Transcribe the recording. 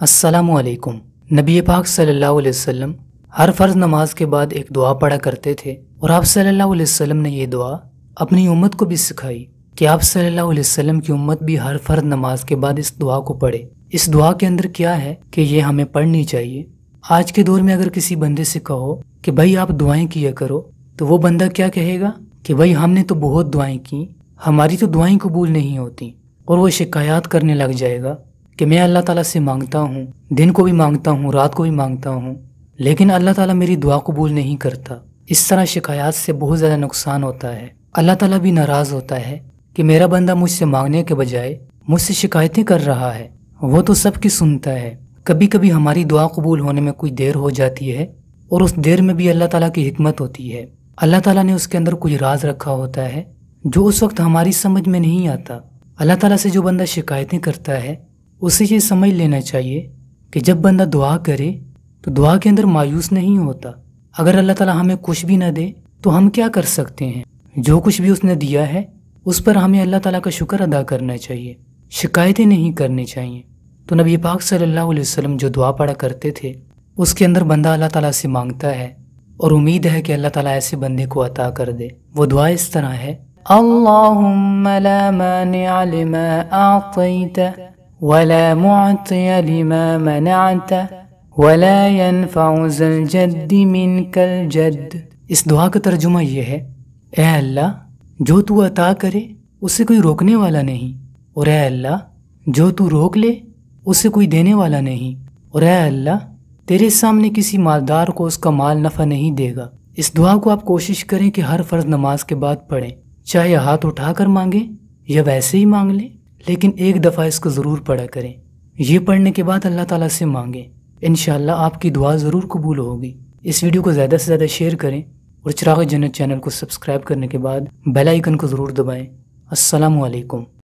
السلام علیکم۔ نبی پاک صلی اللہ علیہ وسلم ہر فرض نماز کے بعد ایک دعا پڑھا کرتے تھے اور آپ صلی اللہ علیہ وسلم نے یہ دعا اپنی امت کو بھی سکھائی کہ آپ صلی اللہ علیہ وسلم کی امت بھی ہر فرض نماز کے بعد اس دعا کو پڑھے۔ اس دعا کے اندر کیا ہے کہ یہ ہمیں پڑھنی چاہیے۔ آج کے دور میں اگر کسی بندے سے کہو کہ بھائی آپ دعائیں کیا کرو تو وہ بندہ کیا کہے گا؟ کہ بھائی ہم نے تو بہت دعائیں کی ہماری تو دعائیں قبول نہیں ہوتی اور وہ شکایات کرنے لگ جائے گا۔ کہ میں اللہ تعالیٰ سے مانگتا ہوں، دن کو بھی مانگتا ہوں، رات کو بھی مانگتا ہوں، لیکن اللہ تعالیٰ میری دعا قبول نہیں کرتا۔ اس طرح شکایات سے بہت زیادہ نقصان ہوتا ہے۔ اللہ تعالیٰ بھی ناراض ہوتا ہے کہ میرا بندہ مجھ سے مانگنے کے بجائے مجھ سے شکایتیں کر رہا ہے۔ وہ تو سب کی سنتا ہے۔ کبھی کبھی ہماری دعا قبول ہونے میں کوئی دیر ہو جاتی ہے اور اس دیر میں بھی اللہ تعالیٰ کی حکمت ہوتی ہے۔ اللہ تعالیٰ نے اس کے اندر کوئی راز رکھا ہوتا ہے جو اس وقت ہماری سمجھ میں نہیں آتا۔ اللہ تعالیٰ سے جو بندہ شکایتیں کرتا ہے اسے یہ سمجھ لینا چاہیے کہ جب بندہ دعا کرے تو دعا کے اندر مایوس نہیں ہوتا۔ اگر اللہ تعالیٰ ہمیں کچھ بھی نہ دے تو ہم کیا کر سکتے ہیں؟ جو کچھ بھی اس نے دیا ہے، اس پر ہمیں اللہ تعالیٰ کا شکر ادا کرنا چاہیے۔ شکایتیں نہیں کرنی چاہیے۔ تو نبی پاک صلی اللہ علیہ وسلم جو دعا پڑھا کرتے تھے، اس کے اندر بندہ اللہ تعالیٰ سے مانگتا ہے اور امید ہے کہ اللہ تعالیٰ ایسے بندے کو عطا کر دے۔ وہ دعا اس طرح ہے، اللہم لا مانع لما اعطیت ولا معطي لما منعت ولا ينفع ذا الجد منك الجد۔ اس دعا کا ترجمہ یہ ہے، اے اللہ، جو تو عطا کرے، اسے کوئی روکنے والا نہیں۔ اور اے اللہ، جو تو روک لے، اسے کوئی دینے والا نہیں۔ اور اے اللہ، تیرے سامنے کسی مالدار کو اس کا مال نفع نہیں دے گا۔ اس دعا کو آپ کوشش کریں کہ ہر فرض نماز کے بعد پڑھیں۔ چاہے ہاتھ اٹھا کر مانگیں یا ویسے ہی مانگ لیں۔ لیکن ایک دفعہ اس کو ضرور پڑھا کریں۔ یہ پڑھنے کے بعد اللہ تعالیٰ سے مانگیں۔ انشاءاللہ آپ کی دعا ضرور قبول ہوگی۔ اس ویڈیو کو زیادہ سے زیادہ شیئر کریں اور چراغ جنت چینل کو سبسکرائب کرنے کے بعد بیل آئیکن کو ضرور دبائیں۔ السلام علیکم۔